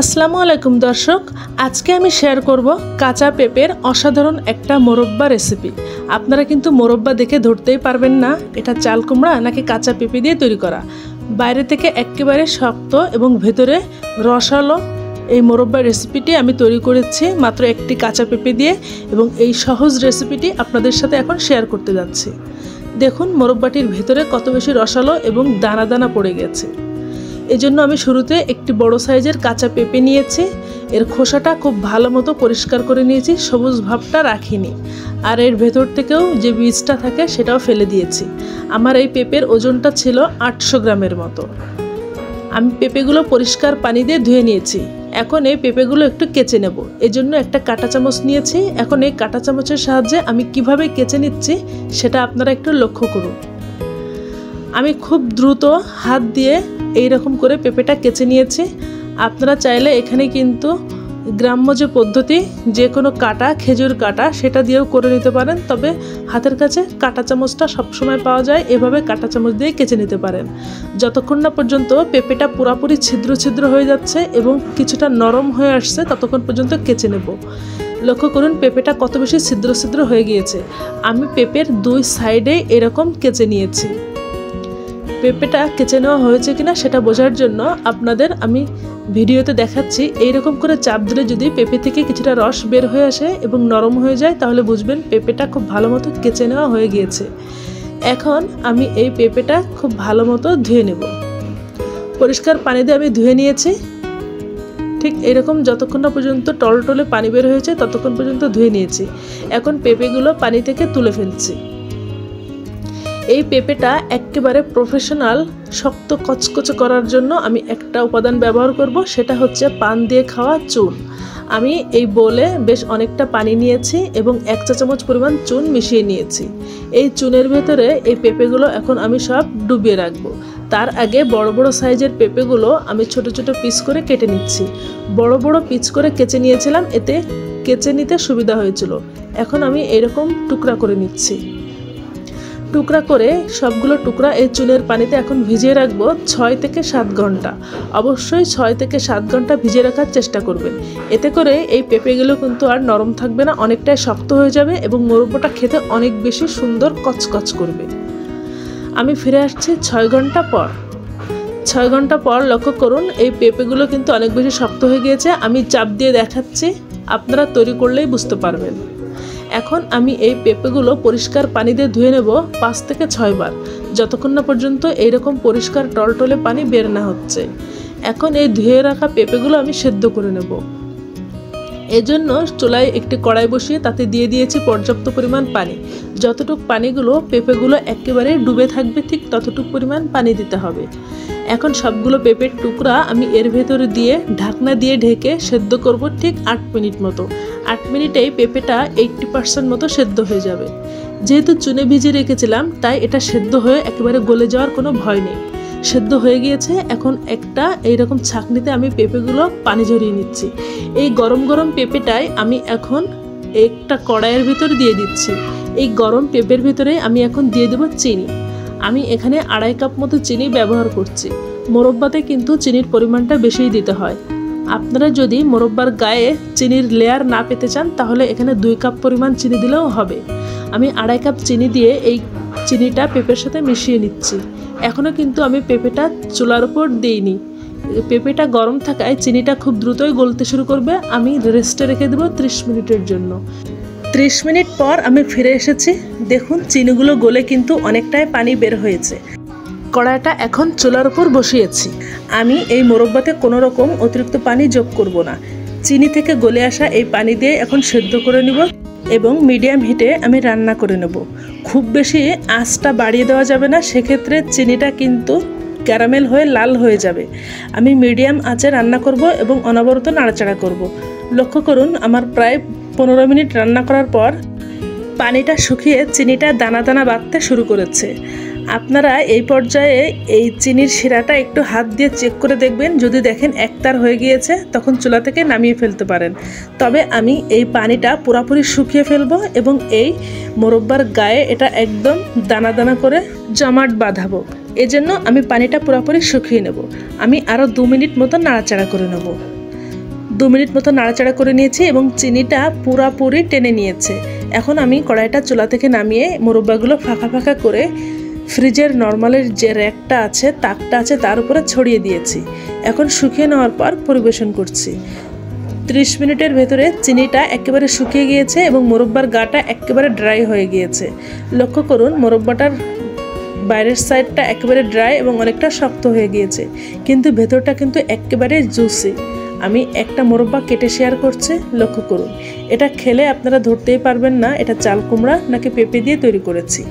আসসালামু আলাইকুম দর্শক, আজকে আমি শেয়ার করব কাঁচা পেঁপের অসাধারণ একটা মোরব্বা রেসিপি আপনারা কিন্তু মোরব্বা দেখে ধরতেই পারবেন না, এটা চাল কুমড়া নাকি কাঁচা পেঁপে দিয়ে তৈরি করা। বাইরে থেকে একেবারে শক্ত এবং ভেতরে রসালো এই মোরব্বা রেসিপিটি আমি তৈরি করেছি, মাত্র একটি কাঁচা পেঁপে দিয়ে এবং এই সহজ রেসিপিটি আপনাদের সাথে এখন শেয়ার করতে যাচ্ছি। দেখুন, মোরব্বাটির ভেতরে কত বেশি রসালো এবং দানা দানা পড়ে গেছে। এজন্য আমি শুরুতে একটি বড় সাইজের কাঁচা পেঁপে নিয়েছি। এর খোসাটা খুব ভালো মতো পরিষ্কার করে নিয়েছি, সবুজ ভাবটা রাখিনি। আর এর ভেতর থেকেও যে বীজটা থাকে সেটাও ফেলে দিয়েছি। আমার এই পেঁপের ওজনটা ছিল আটশো গ্রামের মতো। আমি পেঁপেগুলো পরিষ্কার পানি দিয়ে ধুয়ে নিয়েছি। এখন এই পেঁপেগুলো একটু কেচে নেব। এজন্য একটা কাঁটা চামচ নিয়েছি। এখন এই কাঁটা চামচের সাহায্যে আমি কীভাবে কেচে নিচ্ছি সেটা আপনারা একটু লক্ষ্য করুন। আমি খুব দ্রুত হাত দিয়ে এই রকম করে পেঁপেটা কেচে নিয়েছি। আপনারা চাইলে এখানে কিন্তু গ্রাম্য যে পদ্ধতি, যে কোনো কাটা, খেজুর কাটা, সেটা দিয়েও করে নিতে পারেন। তবে হাতের কাছে কাটা চামচটা সবসময় পাওয়া যায়, এভাবে কাটা চামচ দিয়ে কেচে নিতে পারেন। যতক্ষণ না পর্যন্ত পেঁপেটা পুরাপুরি ছিদ্র ছিদ্র হয়ে যাচ্ছে এবং কিছুটা নরম হয়ে আসছে, ততক্ষণ পর্যন্ত কেচে নেব। লক্ষ্য করুন, পেঁপেটা কত বেশি ছিদ্র ছিদ্র হয়ে গিয়েছে। আমি পেঁপের দুই সাইডে এরকম কেচে নিয়েছি। পেঁপেটা কেচে নেওয়া হয়েছে কিনা সেটা বোঝার জন্য আপনাদের আমি ভিডিওতে দেখাচ্ছি। এইরকম করে চাপ দিলে যদি পেঁপে থেকে কিছুটা রস বের হয়ে আসে এবং নরম হয়ে যায়, তাহলে বুঝবেন পেঁপেটা খুব ভালো মতো কেচে নেওয়া হয়ে গিয়েছে। এখন আমি এই পেঁপেটা খুব ভালো মতো ধুয়ে নেব। পরিষ্কার পানি দিয়ে আমি ধুয়ে নিয়েছি। ঠিক এরকম যতক্ষণ না পর্যন্ত টলটলে পানি বের হয়েছে, ততক্ষণ পর্যন্ত ধুয়ে নিয়েছি। এখন পেঁপেগুলো পানি থেকে তুলে ফেলছি। এই পেঁপেটা একেবারে প্রফেশনাল শক্ত কচকচে করার জন্য আমি একটা উপাদান ব্যবহার করব, সেটা হচ্ছে পান দিয়ে খাওয়া চুন। আমি এই বোলে বেশ অনেকটা পানি নিয়েছি এবং এক চা চামচ পরিমাণ চুন মিশিয়ে নিয়েছি। এই চুনের ভেতরে এই পেঁপেগুলো এখন আমি সব ডুবিয়ে রাখব। তার আগে বড় বড় সাইজের পেঁপেগুলো আমি ছোট ছোট পিস করে কেটে নিচ্ছি। বড় বড় পিস করে কেচে নিয়েছিলাম, এতে কেচে নিতে সুবিধা হয়েছিল। এখন আমি এরকম টুকরা করে নিচ্ছি। টুকরা করে সবগুলো টুকরা এই চুনের পানিতে এখন ভিজিয়ে রাখব ছয় থেকে সাত ঘণ্টা। অবশ্যই ছয় থেকে সাত ঘণ্টা ভিজিয়ে রাখার চেষ্টা করবেন। এতে করে এই পেঁপেগুলো কিন্তু আর নরম থাকবে না, অনেকটাই শক্ত হয়ে যাবে এবং মোরব্বটা খেতে অনেক বেশি সুন্দর কচকচ করবে। আমি ফিরে আসছি ছয় ঘণ্টা পর। ছয় ঘণ্টা পর লক্ষ্য করুন, এই পেঁপেগুলো কিন্তু অনেক বেশি শক্ত হয়ে গিয়েছে। আমি চাপ দিয়ে দেখাচ্ছি, আপনারা তৈরি করলেই বুঝতে পারবেন। এখন আমি এই পেঁপেগুলো পরিষ্কার পানি দিয়ে ধুয়ে নেব পাঁচ থেকে ছয়বার যতক্ষণ না পর্যন্ত এইরকম পরিষ্কার টলটলে পানি বের না হচ্ছে। এখন এই ধুয়ে রাখা পেঁপেগুলো আমি সেদ্ধ করে নেব। এজন্য চুলায় একটি কড়াই বসিয়ে তাতে দিয়ে দিয়েছি পর্যাপ্ত পরিমাণ পানি। যতটুক পানিগুলো পেঁপেগুলো একেবারে ডুবে থাকবে ঠিক ততটুক পরিমাণ পানি দিতে হবে। এখন সবগুলো পেঁপের টুকরা আমি এর ভেতরে দিয়ে ঢাকনা দিয়ে ঢেকে সেদ্ধ করব ঠিক আট মিনিট মতো। আট মিনিটেই পেঁপেটা এইটটি পার্সেন্ট মতো সেদ্ধ হয়ে যাবে। যেহেতু চুনে ভিজে রেখেছিলাম, তাই এটা সেদ্ধ হয়ে একেবারে গলে যাওয়ার কোনো ভয় নেই। সেদ্ধ হয়ে গিয়েছে, এখন একটা এইরকম ছাকনিতে আমি পেঁপেগুলো পানি ঝরিয়ে নিচ্ছি। এই গরম গরম পেঁপেটাই আমি এখন একটা কড়াইয়ের ভিতর দিয়ে দিচ্ছি। এই গরম পেঁপের ভিতরে আমি এখন দিয়ে দেবো চিনি। আমি এখানে আড়াই কাপ মতো চিনি ব্যবহার করছি। মোরব্বাতে কিন্তু চিনির পরিমাণটা বেশিই দিতে হয়। আপনারা যদি মোরব্বার গায়ে চিনির লেয়ার না পেতে চান, তাহলে এখানে দুই কাপ পরিমাণ চিনি দিলেও হবে। আমি আড়াই কাপ চিনি দিয়ে এই চিনিটা পেঁপের সাথে মিশিয়ে নিচ্ছি। এখনও কিন্তু আমি পেঁপেটা চুলার উপর দিইনি। পেঁপেটা গরম থাকায় চিনিটা খুব দ্রুতই গলতে শুরু করবে। আমি রেস্টে রেখে দেবো ত্রিশ মিনিটের জন্য। ত্রিশ মিনিট পর আমি ফিরে এসেছি। দেখুন, চিনিগুলো গলে কিন্তু অনেকটাই পানি বের হয়েছে। কড়াইটা এখন চুলার উপর বসিয়েছি। আমি এই মোরব্বাতে কোনো রকম অতিরিক্ত পানি যোগ করব না। চিনি থেকে গলে আসা এই পানি দিয়ে এখন সেদ্ধ করে নিব এবং মিডিয়াম হিটে আমি রান্না করে নেব। খুব বেশি আঁচটা বাড়িয়ে দেওয়া যাবে না, সেক্ষেত্রে চিনিটা কিন্তু ক্যারামেল হয়ে লাল হয়ে যাবে। আমি মিডিয়াম আঁচে রান্না করব এবং অনবরত নাড়াচাড়া করব। লক্ষ্য করুন, আমার প্রায় পনেরো মিনিট রান্না করার পর পানিটা শুকিয়ে চিনিটা দানা দানা বাঁধতে শুরু করেছে। আপনারা এই পর্যায়ে এই চিনির শিরাটা একটু হাত দিয়ে চেক করে দেখবেন। যদি দেখেন একতার হয়ে গিয়েছে, তখন চুলা থেকে নামিয়ে ফেলতে পারেন। তবে আমি এই পানিটা পুরাপুরি শুকিয়ে ফেলব এবং এই মোরব্বার গায়ে এটা একদম দানা দানা করে জমাট বাঁধাবো। এজন্য আমি পানিটা পুরোপুরি শুকিয়ে নেব। আমি আরও দু মিনিট মতো নাড়াচাড়া করে নেব। দু মিনিট মতো নাড়াচাড়া করে নিয়েছি এবং চিনিটা পুরাপুরি টেনে নিয়েছে। এখন আমি কড়াইটা চুলা থেকে নামিয়ে মোরব্বাগুলো ফাঁকা ফাঁকা করে ফ্রিজের নর্মালের যে র্যাকটা আছে, তাকটা আছে, তার উপরে ছড়িয়ে দিয়েছি। এখন শুকিয়ে নেওয়ার পর পরিবেশন করছি। ত্রিশ মিনিটের ভেতরে চিনিটা একেবারে শুকিয়ে গিয়েছে এবং মোরব্বার গাটা একেবারে ড্রাই হয়ে গিয়েছে। লক্ষ্য করুন, মোরব্বাটার বাইরের সাইডটা একেবারে ড্রাই এবং অনেকটা শক্ত হয়ে গিয়েছে। কিন্তু ভেতরটা কিন্তু একেবারে জুসি। আমি একটা মোরব্বা কেটে শেয়ার করছি, লক্ষ্য করুন। এটা খেলে আপনারা ধরতেই পারবেন না, এটা চাল কুমড়া নাকি পেঁপে দিয়ে তৈরি করেছি।